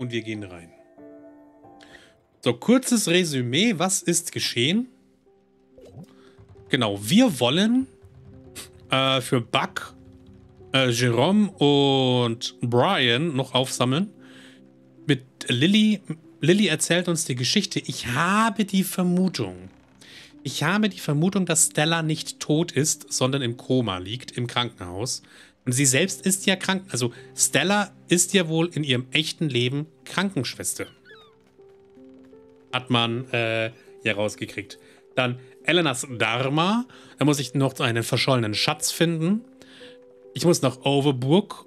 Und wir gehen rein. So, kurzes Resümee. Was ist geschehen? Genau, wir wollen äh, für Buck, äh, Jerome und Brian noch aufsammeln. Mit Lilly. Lilly erzählt uns die Geschichte. Ich habe die Vermutung. Ich habe die Vermutung, dass Stella nicht tot ist, sondern im Koma liegt, im Krankenhaus. Und sie selbst ist ja krank. Also Stella ist ja wohl in ihrem echten Leben Krankenschwester. Hat man äh, hier rausgekriegt. Dann Elenas Dharma. Da muss ich noch einen verschollenen Schatz finden. Ich muss nach Overburg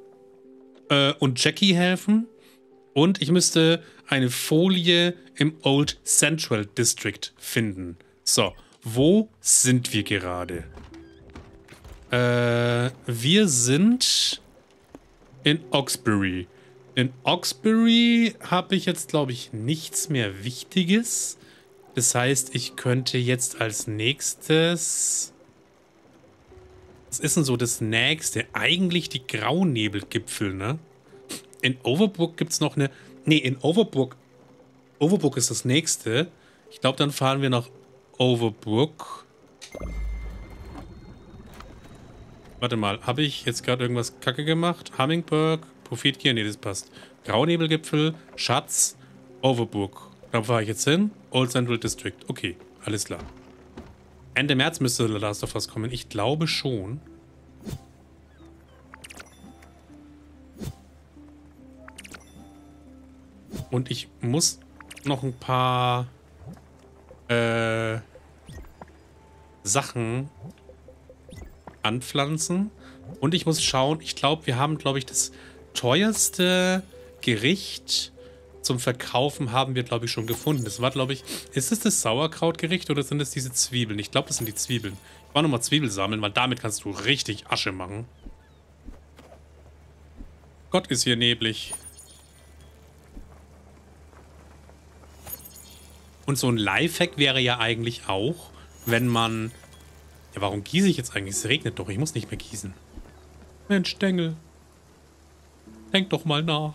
äh, und Jackie helfen. Und ich müsste eine Folie im Old Central District finden. So, wo sind wir gerade? Äh, wir sind in Oxbury. In Oxbury habe ich jetzt, glaube ich, nichts mehr Wichtiges. Das heißt, ich könnte jetzt als nächstes... Was ist denn so das nächste? Eigentlich die Graunebelgipfel, ne? In Overburg gibt es noch eine... Ne, in Overburg... Overburg ist das nächste. Ich glaube, dann fahren wir nach Overburg. Warte mal, habe ich jetzt gerade irgendwas kacke gemacht? Hummingbird, Profitgier, nee, das passt. Graunebelgipfel, Schatz, Overburg. Da fahre ich jetzt hin. Old Central District. Okay, alles klar. Ende März müsste The Last of Us kommen. Ich glaube schon. Und ich muss noch ein paar äh, Sachen anpflanzen. Und ich muss schauen, ich glaube, wir haben, glaube ich, das teuerste Gericht zum Verkaufen haben wir, glaube ich, schon gefunden. Das war, glaube ich, ist es das Sauerkrautgericht oder sind es diese Zwiebeln? Ich glaube, das sind die Zwiebeln. Ich war nochmal Zwiebel sammeln, weil damit kannst du richtig Asche machen. Gott, ist hier neblig. Und so ein Lifehack wäre ja eigentlich auch, wenn man... Ja, warum gieße ich jetzt eigentlich? Es regnet doch, ich muss nicht mehr gießen. Mensch, Dengel. Denk doch mal nach.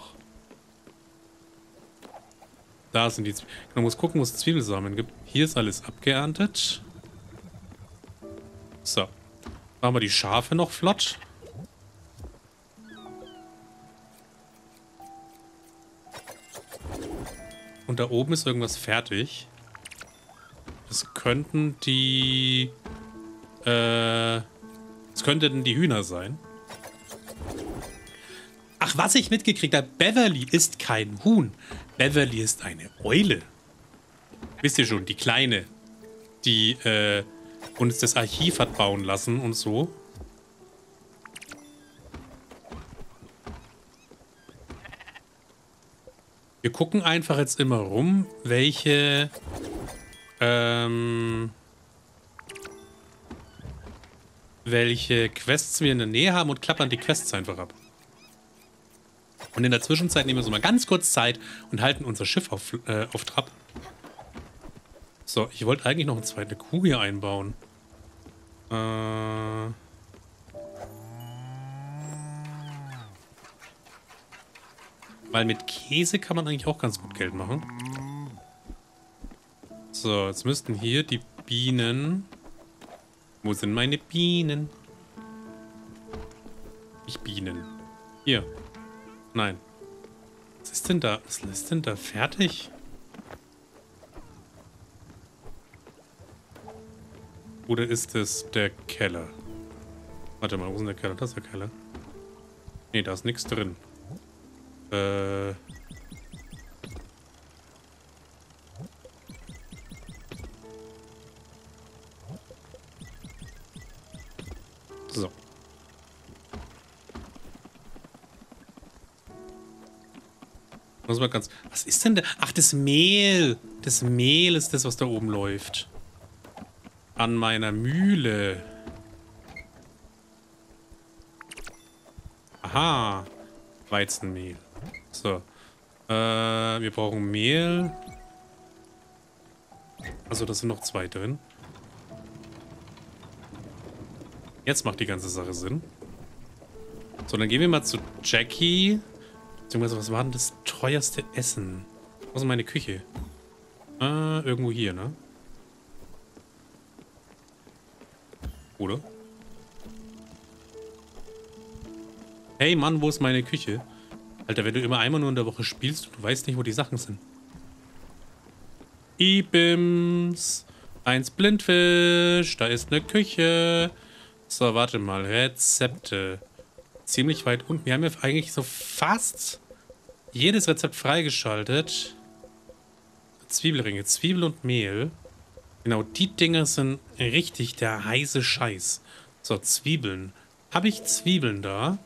Da sind die Zwiebeln. Man muss gucken, wo es Zwiebelsamen gibt. Hier ist alles abgeerntet. So. Machen wir die Schafe noch flott. Und da oben ist irgendwas fertig. Das könnten die... Äh... Das könnten die Hühner sein. Ach, was ich mitgekriegt habe. Beverly ist kein Huhn. Beverly ist eine Eule. Wisst ihr schon, die Kleine. Die, äh, uns das Archiv hat bauen lassen und so. Wir gucken einfach jetzt immer rum, welche ähm, welche Quests wir in der Nähe haben und klappern die Quests einfach ab. Und in der Zwischenzeit nehmen wir so mal ganz kurz Zeit und halten unser Schiff auf, äh, auf Trab. So, ich wollte eigentlich noch eine zweite Kuh hier einbauen. Äh... Weil mit Käse kann man eigentlich auch ganz gut Geld machen. So, jetzt müssten hier die Bienen... Wo sind meine Bienen? Ich Bienen. Hier. Nein. Was ist denn da? Was ist denn da fertig? Oder ist es der Keller? Warte mal, wo ist denn der Keller? Das ist der Keller. Ne, da ist nichts drin. Äh. Muss mal ganz. Was ist denn da? Ach, das Mehl. Das Mehl ist das, was da oben läuft. An meiner Mühle. Aha. Weizenmehl. So. Äh, wir brauchen Mehl. Also, da sind noch zwei drin. Jetzt macht die ganze Sache Sinn. So, dann gehen wir mal zu Jackie Beziehungsweise, was war denn das teuerste Essen? Was ist meine Küche? Äh, irgendwo hier, ne? Oder? Hey Mann, wo ist meine Küche? Alter, wenn du immer einmal nur in der Woche spielst und du weißt nicht, wo die Sachen sind. Ibims. Eins Blindfisch. Da ist eine Küche. So, warte mal. Rezepte. Ziemlich weit unten. Wir haben ja eigentlich so fast jedes Rezept freigeschaltet. Zwiebelringe. Zwiebel und Mehl. Genau, die Dinger sind richtig der heiße Scheiß. So, Zwiebeln. Habe ich Zwiebeln da?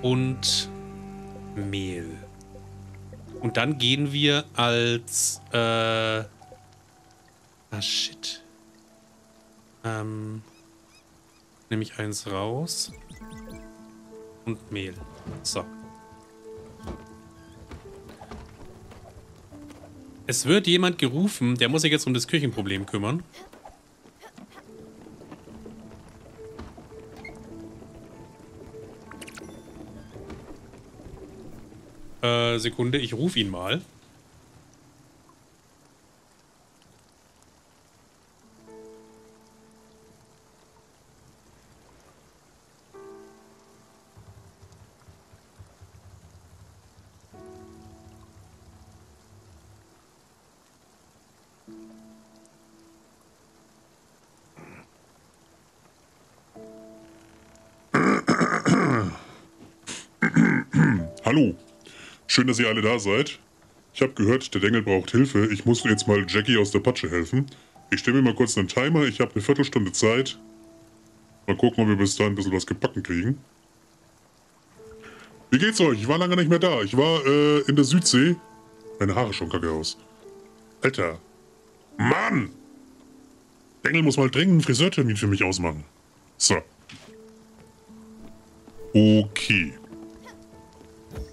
Und Mehl. Und dann gehen wir als, äh, ah shit. Ähm, nehme ich eins raus. Und Mehl. So. Es wird jemand gerufen, der muss sich jetzt um das Küchenproblem kümmern. Äh, Sekunde, ich rufe ihn mal. Hallo. Schön, dass ihr alle da seid. Ich habe gehört, der Dengel braucht Hilfe. Ich muss jetzt mal Jackie aus der Patsche helfen. Ich stelle mir mal kurz einen Timer. Ich habe eine Viertelstunde Zeit. Mal gucken, ob wir bis dahin ein bisschen was gebacken kriegen. Wie geht's euch? Ich war lange nicht mehr da. Ich war äh, in der Südsee. Meine Haare schon kacke aus. Alter. Mann! Dengel muss mal dringend einen Friseurtermin für mich ausmachen. So. Okay.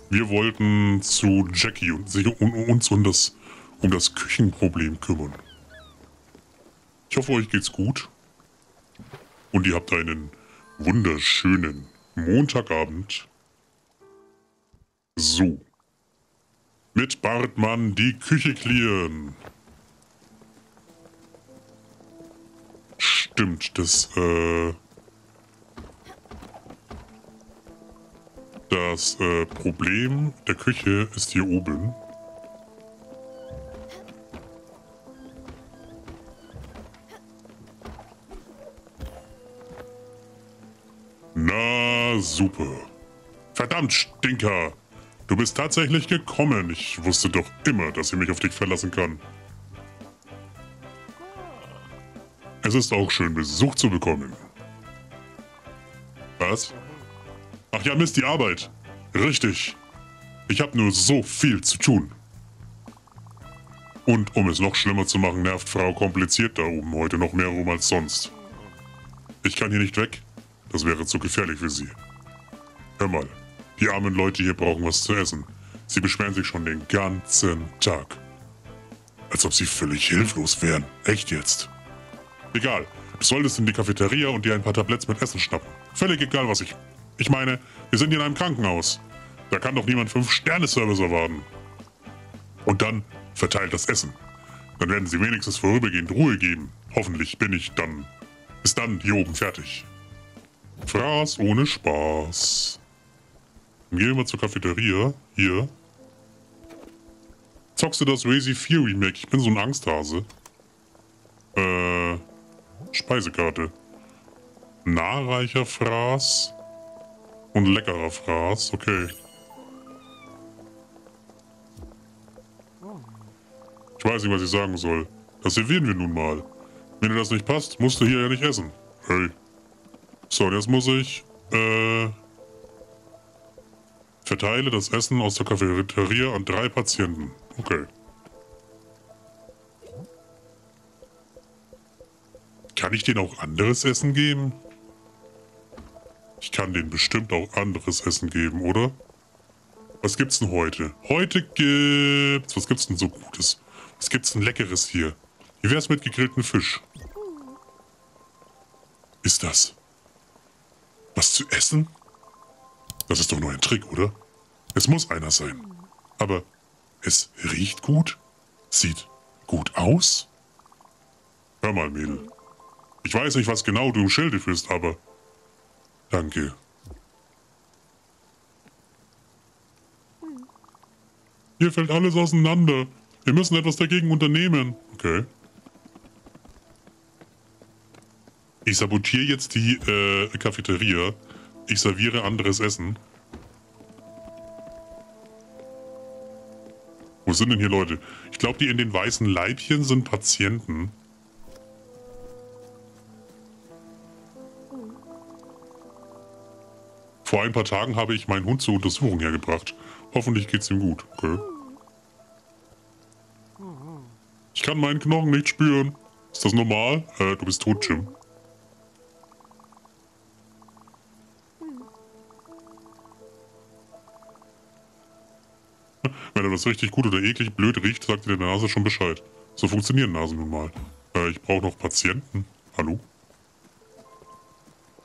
Wir wollten zu Jackie und sich um, uns um das, um das Küchenproblem kümmern. Ich hoffe, euch geht's gut. Und ihr habt einen wunderschönen Montagabend. So. Mit Bartmann die Küche clearen. Stimmt, das, äh... Das äh, Problem der Küche ist hier oben. Na, super. Verdammt, Stinker. Du bist tatsächlich gekommen. Ich wusste doch immer, dass ich mich auf dich verlassen kann. Es ist auch schön, Besuch zu bekommen. Was? Ach ja, Mist, die Arbeit. Richtig. Ich habe nur so viel zu tun. Und um es noch schlimmer zu machen, nervt Frau kompliziert da oben heute noch mehr rum als sonst. Ich kann hier nicht weg. Das wäre zu gefährlich für sie. Hör mal, die armen Leute hier brauchen was zu essen. Sie beschweren sich schon den ganzen Tag. Als ob sie völlig hilflos wären. Echt jetzt. Egal, du solltest in die Cafeteria und dir ein paar Tabletts mit Essen schnappen. Völlig egal, was ich ich meine, wir sind hier in einem Krankenhaus. Da kann doch niemand Fünf-Sterne-Service erwarten. Und dann verteilt das Essen. Dann werden sie wenigstens vorübergehend Ruhe geben. Hoffentlich bin ich dann. Ist dann hier oben fertig. Fraß ohne Spaß. Dann gehen wir mal zur Cafeteria. Hier. Zockst du das Razy 4 Remake? Ich bin so ein Angsthase. Äh. Speisekarte. Nahreicher Fraß. Und leckerer Fraß, okay. Ich weiß nicht, was ich sagen soll. Das servieren wir nun mal. Wenn dir das nicht passt, musst du hier ja nicht essen. Hey. So, und jetzt muss ich, äh... Verteile das Essen aus der Cafeteria an drei Patienten. Okay. Kann ich denen auch anderes Essen geben? Ich kann denen bestimmt auch anderes Essen geben, oder? Was gibt's denn heute? Heute gibt's... Was gibt's denn so Gutes? Was gibt's denn Leckeres hier? Wie wär's mit gegrillten Fisch? Ist das? Was zu essen? Das ist doch nur ein Trick, oder? Es muss einer sein. Aber es riecht gut, sieht gut aus. Hör mal, Mädel. Ich weiß nicht, was genau du im Schilde führst, aber danke. Hier fällt alles auseinander. Wir müssen etwas dagegen unternehmen. Okay. Ich sabotiere jetzt die äh, Cafeteria. Ich serviere anderes Essen. Wo sind denn hier Leute? Ich glaube, die in den weißen Leibchen sind Patienten. Vor ein paar Tagen habe ich meinen Hund zur Untersuchung hergebracht. Hoffentlich geht's ihm gut. Okay. Ich kann meinen Knochen nicht spüren. Ist das normal? Äh, du bist tot, Jim. Wenn er das richtig gut oder eklig blöd riecht, sagt dir der Nase schon Bescheid. So funktionieren Nasen nun mal. Äh, ich brauche noch Patienten. Hallo?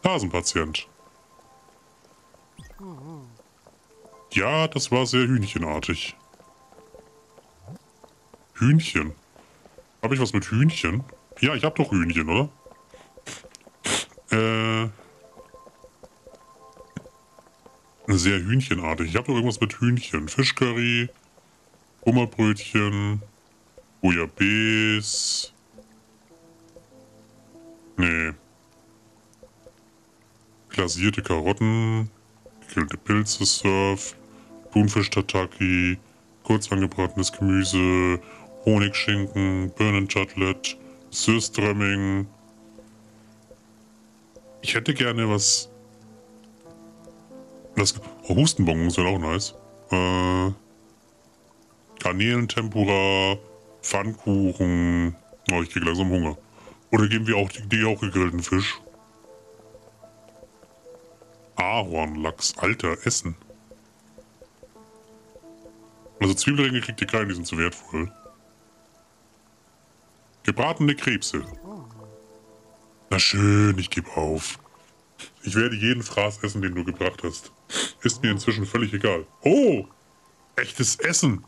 Nasenpatient. Ja, das war sehr hühnchenartig. Hühnchen. Habe ich was mit Hühnchen? Ja, ich habe doch Hühnchen, oder? Äh. Sehr hühnchenartig. Ich habe doch irgendwas mit Hühnchen. Fischcurry, Hummerbrötchen, Bouillabaisse. Nee. Glasierte Karotten, gegrillte Pilze, Surf, Thunfisch-Tataki, kurz angebratenes Gemüse, Honigschinken, Birnenchutlet, Süßströmming. Ich hätte gerne was... Das, oh, Hustenbonbons wäre auch nice. Äh, Garnelentempura, Pfannkuchen. Oh, ich krieg langsam Hunger. Oder geben wir auch die, die auch gegrillten Fisch? Ahornlachs, alter, Essen. Also Zwiebelringe kriegt ihr keinen, die sind zu wertvoll. Gebratene Krebse. Na schön, ich gebe auf. Ich werde jeden Fraß essen, den du gebracht hast. Ist mir inzwischen völlig egal. Oh! Echtes Essen!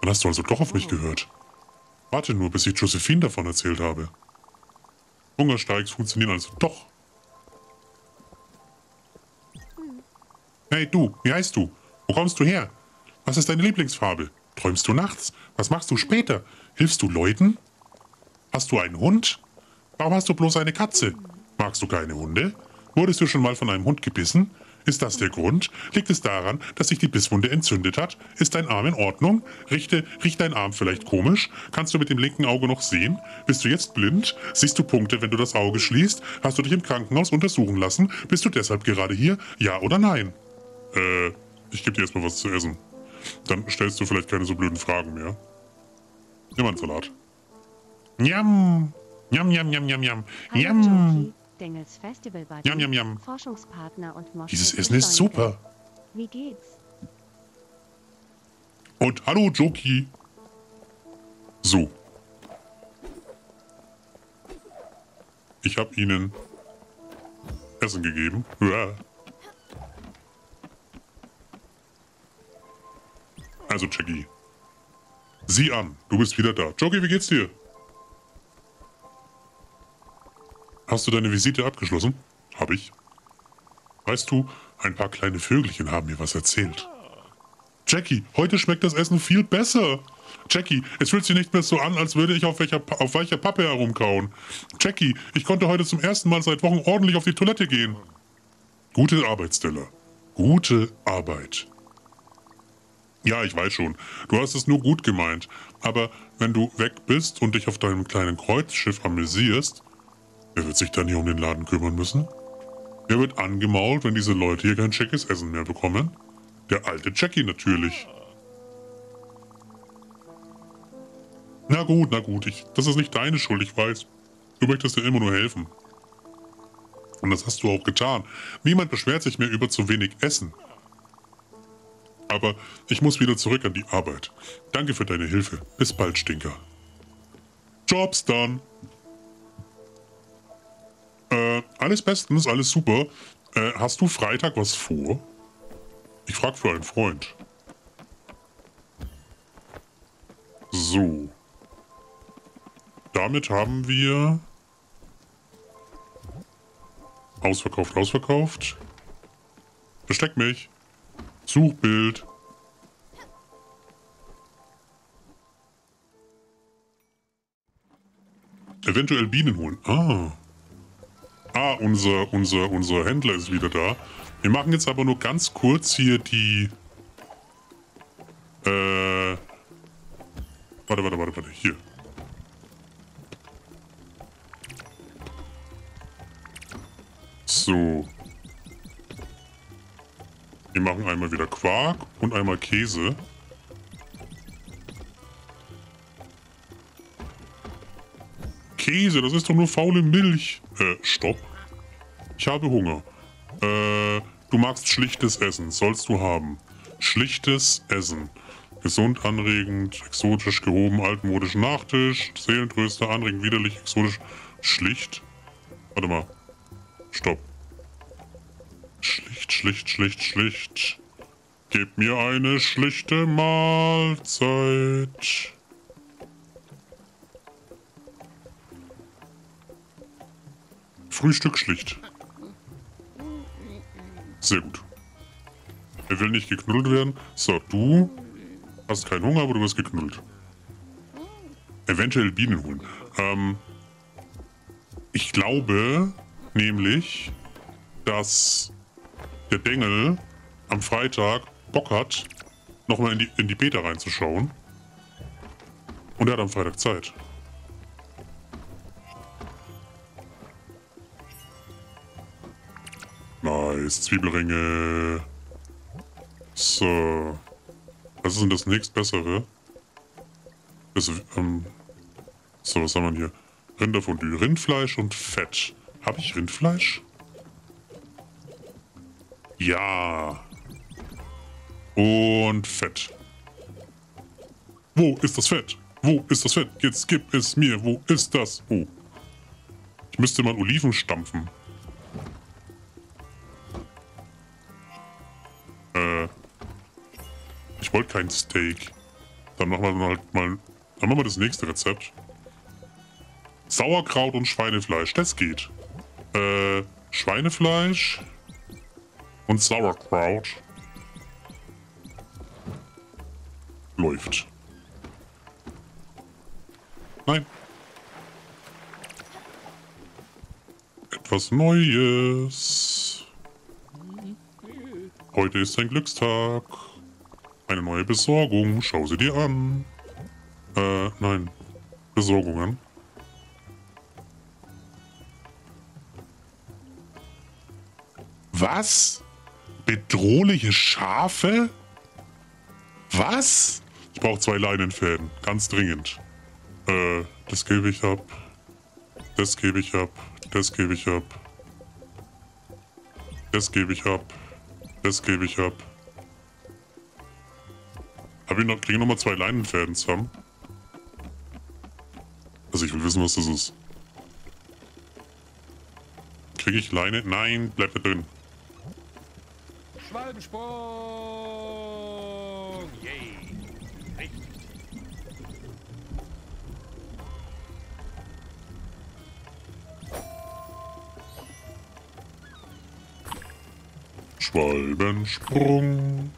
Dann hast du also doch auf mich gehört. Warte nur, bis ich Josephine davon erzählt habe. Hungersteigs funktionieren also doch. Hey du, wie heißt du? Wo kommst du her? Was ist deine Lieblingsfarbe? Träumst du nachts? Was machst du später? Hilfst du Leuten? Hast du einen Hund? Warum hast du bloß eine Katze? Magst du keine Hunde? Wurdest du schon mal von einem Hund gebissen? Ist das der Grund? Liegt es daran, dass sich die Bisswunde entzündet hat? Ist dein Arm in Ordnung? Richte, riecht dein Arm vielleicht komisch? Kannst du mit dem linken Auge noch sehen? Bist du jetzt blind? Siehst du Punkte, wenn du das Auge schließt? Hast du dich im Krankenhaus untersuchen lassen? Bist du deshalb gerade hier? Ja oder nein? Äh, ich gebe dir erstmal was zu essen. Dann stellst du vielleicht keine so blöden Fragen mehr. Nimm einen Salat. Njam! Njam, njam, njam, njam, njam. Njam! Dengels. Forschungspartner und Moschee Dieses Essen ist super. Wie geht's? Und hallo, Joki. So. Ich habe ihnen Essen gegeben. Uah. Also, Jackie. Sieh an, du bist wieder da. Joki, wie geht's dir? Hast du deine Visite abgeschlossen? Hab ich. Weißt du, ein paar kleine Vögelchen haben mir was erzählt. Jackie, heute schmeckt das Essen viel besser. Jackie, es fühlt sich nicht mehr so an, als würde ich auf, welcher, auf weicher Pappe herumkauen. Jackie, ich konnte heute zum ersten Mal seit Wochen ordentlich auf die Toilette gehen. Gute Arbeit, Stella. Gute Arbeit. Ja, ich weiß schon. Du hast es nur gut gemeint. Aber wenn du weg bist und dich auf deinem kleinen Kreuzschiff amüsierst, wer wird sich dann hier um den Laden kümmern müssen? Wer wird angemault, wenn diese Leute hier kein schickes Essen mehr bekommen? Der alte Jackie natürlich. Na gut, na gut, ich, das ist nicht deine Schuld, ich weiß. Du möchtest dir immer nur helfen. Und das hast du auch getan. Niemand beschwert sich mehr über zu wenig Essen. Aber ich muss wieder zurück an die Arbeit. Danke für deine Hilfe. Bis bald, Stinker. Jobs done. Äh, alles bestens, alles super. Äh, hast du Freitag was vor? Ich frage für einen Freund. So. Damit haben wir... Ausverkauft, ausverkauft. Versteck mich. Suchbild. Eventuell Bienen holen. Ah. Ah, unser, unser, unser Händler ist wieder da. Wir machen jetzt aber nur ganz kurz hier die... Äh... Warte, warte, warte, warte. Hier. So. Wir machen einmal wieder Quark und einmal Käse. Käse, das ist doch nur faule Milch. Äh, stopp. Ich habe Hunger. Äh, du magst schlichtes Essen. Sollst du haben. Schlichtes Essen. Gesund, anregend, exotisch, gehoben, altmodisch, Nachtisch, Seelentröster, anregend, widerlich, exotisch, schlicht. Warte mal. Stopp. Schlicht, schlicht, schlicht, schlicht. Gib mir eine schlichte Mahlzeit. Frühstück schlicht. Sehr gut. Er will nicht geknuddelt werden. So, du hast keinen Hunger, aber du wirst geknuddelt. Eventuell Bienen holen. Ähm, ich glaube nämlich, dass der Bengel am Freitag Bock hat, nochmal in die, in die Beta reinzuschauen. Und er hat am Freitag Zeit. Nice, Zwiebelringe. So. Was ist denn das nächstbessere? Das, ähm, so, was haben wir hier? Rinderfondue, Rindfleisch und Fett. Habe ich Rindfleisch? Ja. Und Fett. Wo ist das Fett? Wo ist das Fett? Jetzt gib es mir. Wo ist das? Oh. Ich müsste mal Oliven stampfen. Äh. Ich wollte kein Steak. Dann machen wir halt mal. Dann machen wir das nächste Rezept. Sauerkraut und Schweinefleisch. Das geht. Äh, Schweinefleisch und Sauerkraut. Läuft. Nein. Etwas Neues. Heute ist ein Glückstag. Eine neue Besorgung. Schau sie dir an. Äh, nein. Besorgungen. Was? Bedrohliche Schafe? Was? Ich brauche zwei Leinenfäden. Ganz dringend. Äh, das gebe ich ab. Das gebe ich ab. Das gebe ich ab. Das gebe ich ab. Das gebe ich ab. Hab ich noch, kriege noch mal zwei Leinenfäden zusammen? Also ich will wissen, was das ist. Kriege ich Leine? Nein, bleib da drin. Schwalbensprung! Yay! Richtig. Schwalbensprung.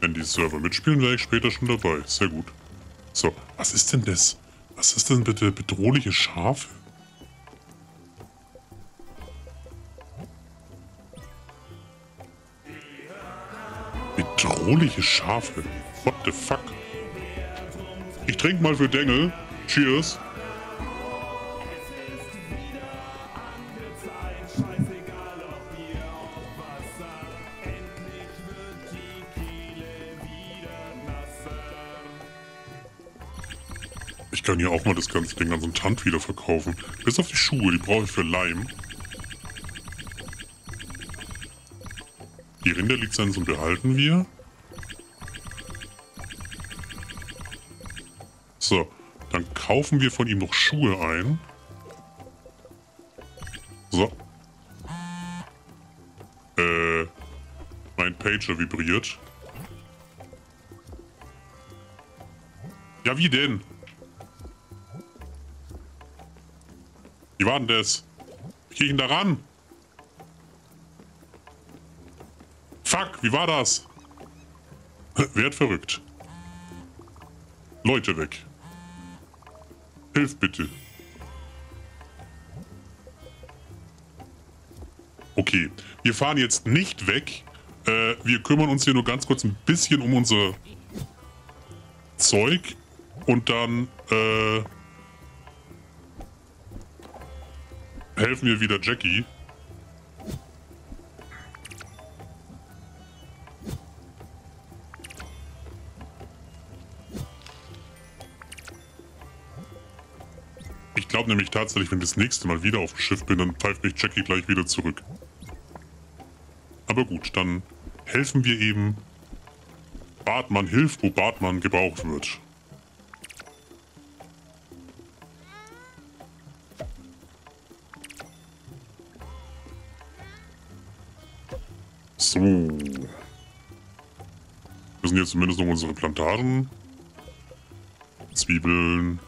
Wenn die Server mitspielen, wäre ich später schon dabei. Sehr gut. So, was ist denn das? Was ist denn bitte bedrohliche Schafe? Bedrohliche Schafe? What the fuck? Ich trinke mal für Dengel. Cheers. Ich kann hier auch mal das ganze Ding an so einen Tand wieder verkaufen. Bis auf die Schuhe, die brauche ich für Leim. Die Rinderlizenzen behalten wir. So, dann kaufen wir von ihm noch Schuhe ein. So. Äh, mein Pager vibriert. Ja, wie denn? Wie war denn das? Wie krieg ich denn da ran? Fuck, wie war das? Werd verrückt. Leute weg. Hilf bitte. Okay, wir fahren jetzt nicht weg. Äh, wir kümmern uns hier nur ganz kurz ein bisschen um unser Zeug. Und dann äh, helfen wir wieder Jackie. Glaube nämlich tatsächlich, wenn ich das nächste Mal wieder auf dem Schiff bin, dann pfeift mich Jackie gleich wieder zurück. Aber gut, dann helfen wir eben. Bartmann hilft, wo Bartmann gebraucht wird. So. Wir müssen jetzt zumindest noch unsere Plantagen. Zwiebeln.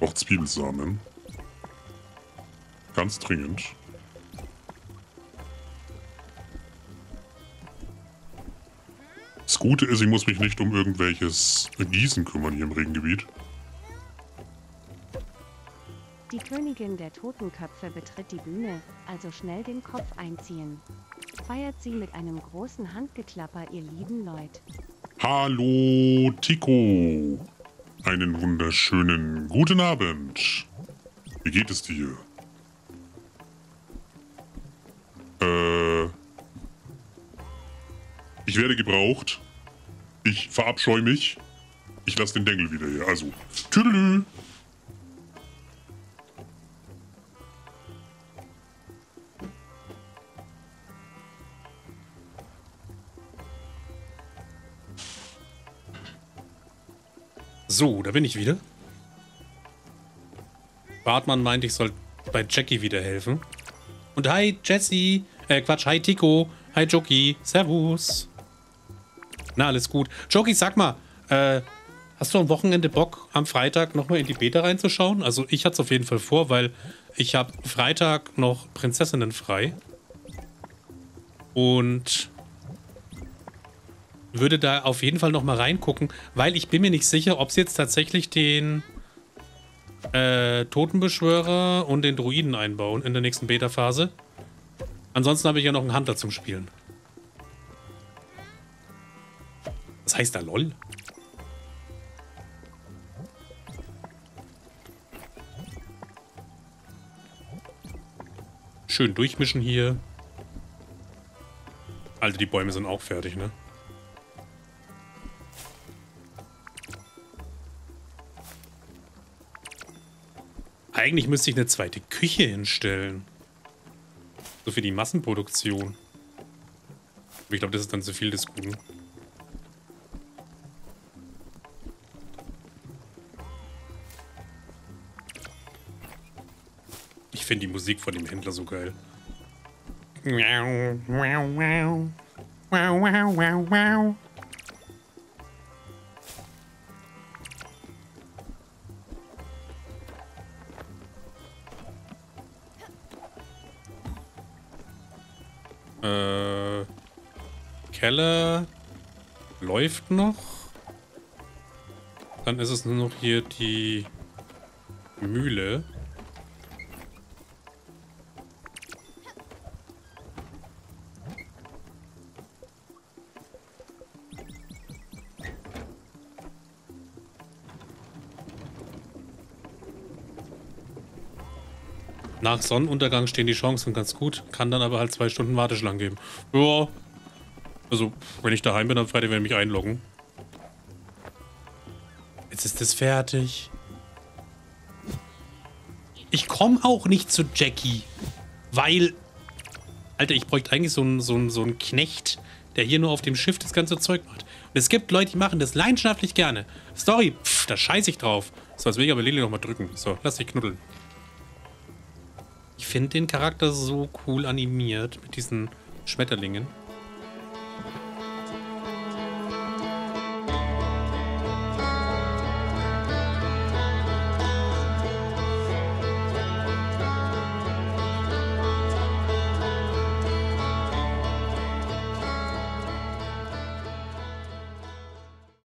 Auch Zwiebelsamen. Ganz dringend. Das Gute ist, ich muss mich nicht um irgendwelches Gießen kümmern hier im Regengebiet. Die Königin der Totenköpfe betritt die Bühne, also schnell den Kopf einziehen. Feiert sie mit einem großen Handgeklapper, ihr lieben Leute. Hallo, Tico. Einen wunderschönen guten Abend. Wie geht es dir? Ich werde gebraucht. Ich verabscheue mich. Ich lasse den Dengel wieder hier. Also, tüdelü. So, da bin ich wieder. Bartmann meint, ich soll bei Jackie wieder helfen. Und hi, Jessie. Äh, Quatsch, hi, Tico. Hi, Joki. Servus. Na, alles gut. Joki, sag mal, äh, hast du am Wochenende Bock, am Freitag nochmal in die Beta reinzuschauen? Also, ich hatte es auf jeden Fall vor, weil ich habe Freitag noch Prinzessinnen frei. Und würde da auf jeden Fall noch mal reingucken, weil ich bin mir nicht sicher, ob es jetzt tatsächlich den äh, Totenbeschwörer und den Druiden einbauen in der nächsten Beta-Phase. Ansonsten habe ich ja noch einen Hunter zum Spielen. Heißt da LOL? Schön durchmischen hier. Alter, die Bäume sind auch fertig, ne? Eigentlich müsste ich eine zweite Küche hinstellen. So für die Massenproduktion. Aber ich glaube, das ist dann zu viel des Guten. Finde die Musik von dem Händler so geil. Äh, Keller läuft noch. Dann ist es nur noch hier die Mühle. Nach Sonnenuntergang stehen die Chancen ganz gut, kann dann aber halt zwei Stunden Warteschlangen geben. Ja. Also, wenn ich daheim bin am Freitag, werde ich mich einloggen. Jetzt ist es fertig. Ich komme auch nicht zu Jackie, weil... Alter, ich bräuchte eigentlich so einen, so, so einen Knecht, der hier nur auf dem Schiff das ganze Zeug macht. Und es gibt Leute, die machen das leidenschaftlich gerne. Story, pff, da scheiße ich drauf. So, jetzt will ich aber Lili nochmal drücken. So, lass dich knuddeln. Finde den Charakter so cool animiert mit diesen Schmetterlingen.